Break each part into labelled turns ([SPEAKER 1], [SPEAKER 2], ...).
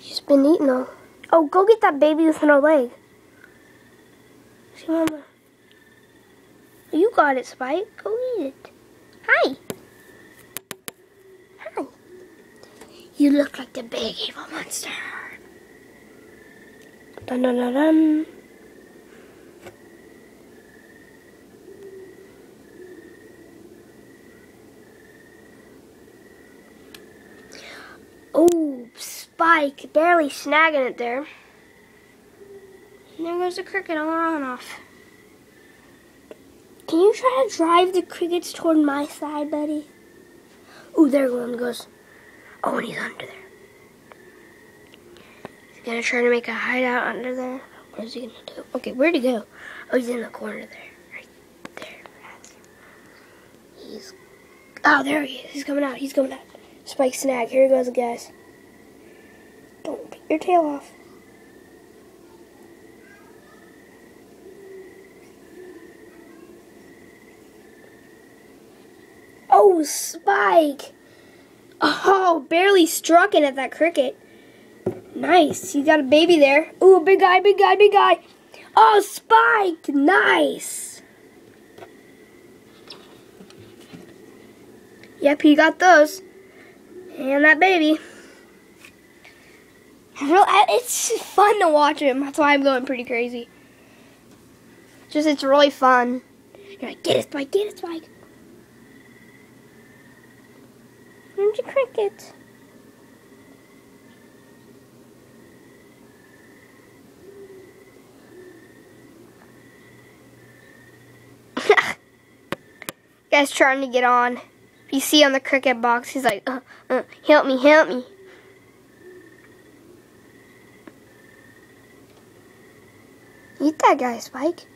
[SPEAKER 1] She's been eating though. Oh, go get that baby with no leg. See, Mama. You got it, Spike. Go eat it. Hi. Hi. You look like the big evil monster. Dun dun dun dun. Oh, Barely snagging it there. And there goes the cricket all run off. Can you try to drive the crickets toward my side, buddy? Ooh, there one goes. Oh, and he's under there. He's gonna try to make a hideout under there. What is he gonna do? Okay, where'd he go? Oh, he's in the corner there. Right there. He's. Oh, there he is. He's coming out. He's coming out. Spike snag. Here he goes, guys. Your tail off. Oh, Spike! Oh, barely struck it at that cricket. Nice. You got a baby there. Ooh, big guy, big guy, big guy. Oh, Spike! Nice. Yep, he got those. And that baby. It's fun to watch him. That's why I'm going pretty crazy. Just, it's really fun. You're like, get it, Spike, get it, Spike. Your cricket? Guy's trying to get on. If you see on the cricket box, he's like, uh, uh, help me, help me. Eat that guy, Spike.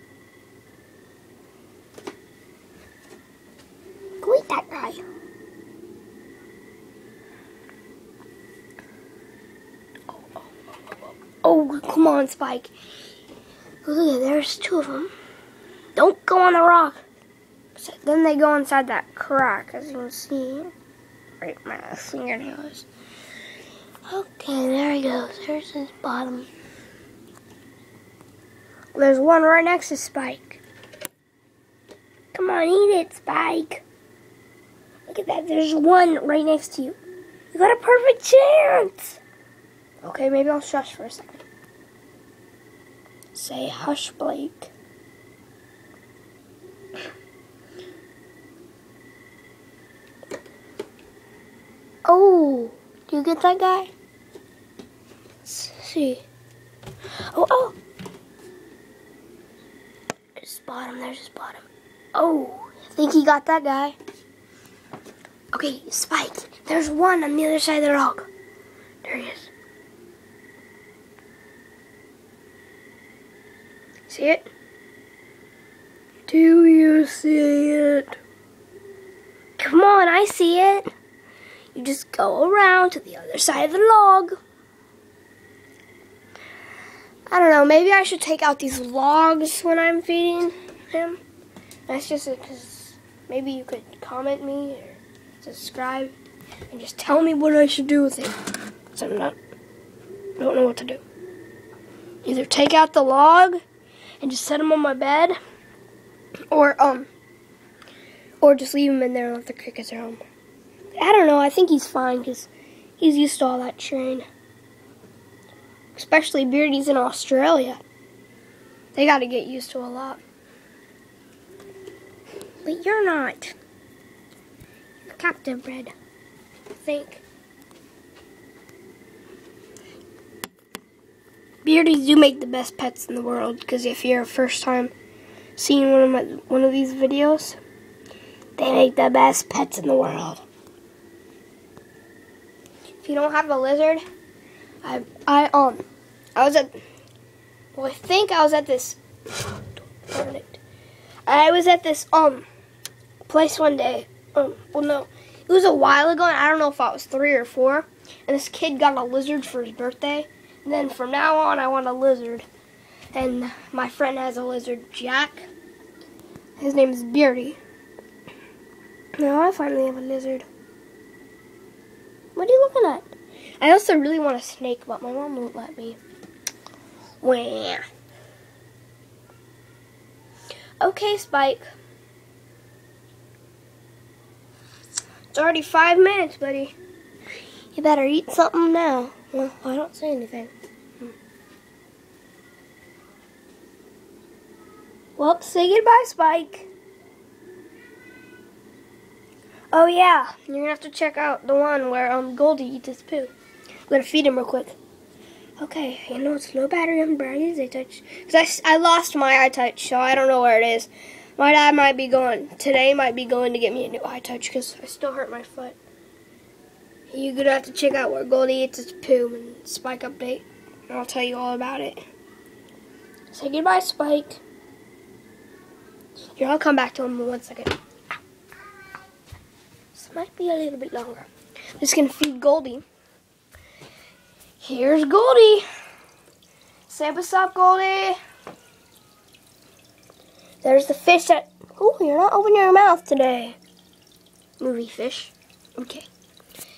[SPEAKER 1] Go eat that guy. Oh, oh, oh, oh come on, Spike. Look there's two of them. Don't go on the rock. So then they go inside that crack, as you can see. Right, my fingernails. Okay, there he goes. There's his bottom. There's one right next to Spike. Come on, eat it, Spike. Look at that. There's one right next to you. You got a perfect chance. Okay, maybe I'll shush for a second. Say hush, Blake. Oh, do you get that guy? Let's see. Oh, oh. There's bottom, there's his bottom. Oh, I think he got that guy. Okay, Spike, there's one on the other side of the rock. There he is. See it? Do you see it? Come on, I see it. You just go around to the other side of the log. I don't know, maybe I should take out these logs when I'm feeding him. That's just because maybe you could comment me or subscribe and just tell me what I should do with it. Because I'm not, don't know what to do. Either take out the log and just set him on my bed or, um, or just leave him in there and let the crickets roam. I don't know. I think he's fine because he's used to all that train. Especially Beardy's in Australia. They got to get used to a lot. But you're not. You're captive bred. I think. Beardies do make the best pets in the world because if you're first time seeing one of my one of these videos, they make the best pets in the world. If you don't have a lizard, I I um I was at well I think I was at this. I was at this um place one day. Um well no. It was a while ago and I don't know if I was three or four. And this kid got a lizard for his birthday. And then from now on I want a lizard. And my friend has a lizard, Jack. His name is Beardy. Now I finally have a lizard. What are you looking at? I also really want a snake, but my mom won't let me. Wah. Okay, Spike. It's already five minutes, buddy. You better eat something now. Well, I don't say anything. Well, say goodbye, Spike. Oh yeah, you're gonna have to check out the one where um Goldie eats his poo. Gonna feed him real quick. Okay, you know it's low battery on Brian's iTouch. Cause I, I lost my iTouch, so I don't know where it is. My dad might be going today. Might be going to get me a new iTouch because I still hurt my foot. You're gonna have to check out where Goldie eats his poo and Spike update, and I'll tell you all about it. Say goodbye, Spike. Here, I'll come back to him in one second This might be a little bit longer. I'm just gonna feed Goldie. Here's Goldie. Say what's up, Goldie. There's the fish that. Oh, you're not opening your mouth today. Movie fish. Okay.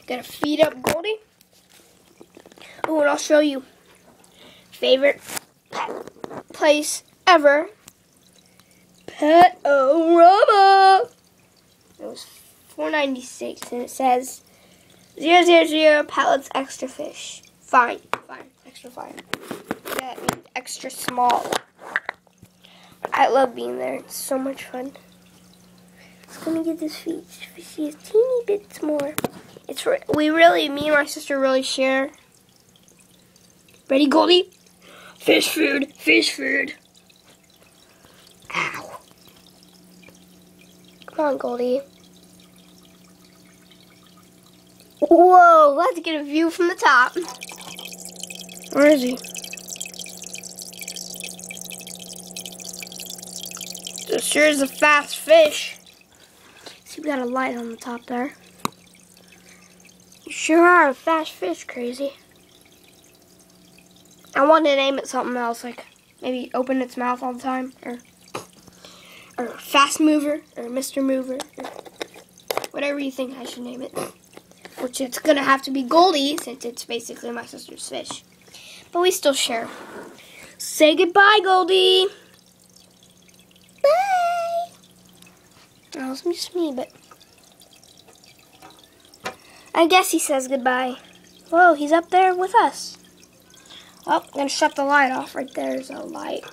[SPEAKER 1] Gotta feed up Goldie. Oh, and I'll show you. Favorite place ever. Pet-O-Rama. It was 496 and it says 000 pallets extra fish. Fine, fine, extra fine. That means extra small. I love being there. It's so much fun. It's gonna get this fish. Fishy is teeny bits more. It's re we really, me and my sister really share. Ready, Goldie? Fish food, fish food. Ow. Come on, Goldie. Whoa, let's get a view from the top. Where is he? This sure is a fast fish. See, we got a light on the top there. You sure are a fast fish, crazy. I want to name it something else, like maybe open its mouth all the time, or or fast mover, or Mr. Mover, or whatever you think I should name it which it's to have to be Goldie since it's basically my sister's fish. But we still share. Say goodbye, Goldie. Bye. Oh, it's just me, but I guess he says goodbye. Whoa, he's up there with us. Oh, I'm going to shut the light off. Right there's a light.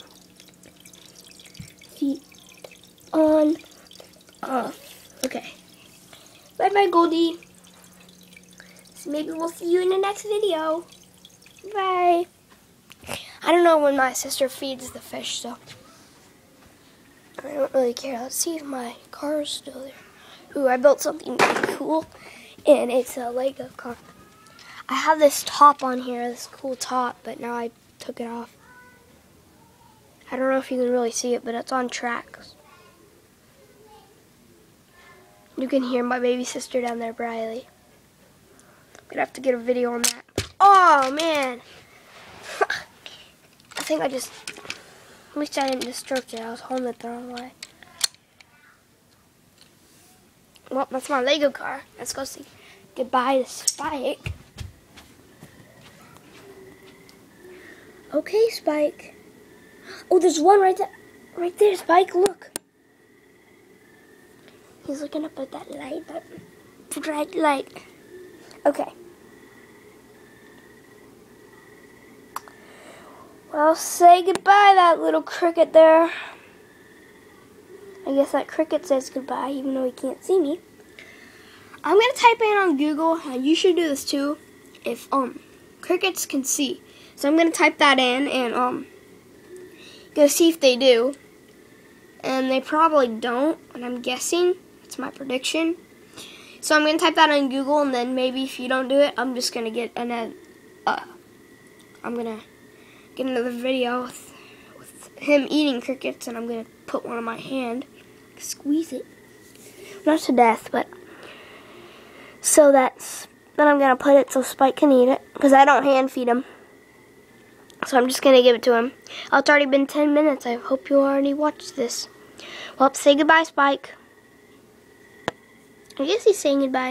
[SPEAKER 1] Feet on, off. Okay. Bye-bye, Goldie. So maybe we'll see you in the next video. Bye. I don't know when my sister feeds the fish, so I don't really care. Let's see if my car is still there. Ooh, I built something really cool, and it's a Lego car. I have this top on here, this cool top, but now I took it off. I don't know if you can really see it, but it's on tracks. You can hear my baby sister down there, Briley. Gonna have to get a video on that. Oh, man. I think I just, at least I didn't destruct it. I was holding it the wrong way. Well, that's my Lego car. Let's go see goodbye to Spike. Okay, Spike. Oh, there's one right there. Right there, Spike. Look. He's looking up at that light, that bright light. Okay. Well, say goodbye, that little cricket there. I guess that cricket says goodbye, even though he can't see me. I'm going to type in on Google, and you should do this too, if um crickets can see. So I'm going to type that in, and um, go see if they do. And they probably don't, and I'm guessing. It's my prediction. So I'm going to type that on Google, and then maybe if you don't do it, I'm just going to get an, uh, I'm to get another video with, with him eating crickets, and I'm going to put one on my hand, squeeze it. Not to death, but so that's, then I'm going to put it so Spike can eat it, because I don't hand feed him. So I'm just going to give it to him. Oh, it's already been 10 minutes. I hope you already watched this. Well, say goodbye, Spike. I guess he's saying goodbye.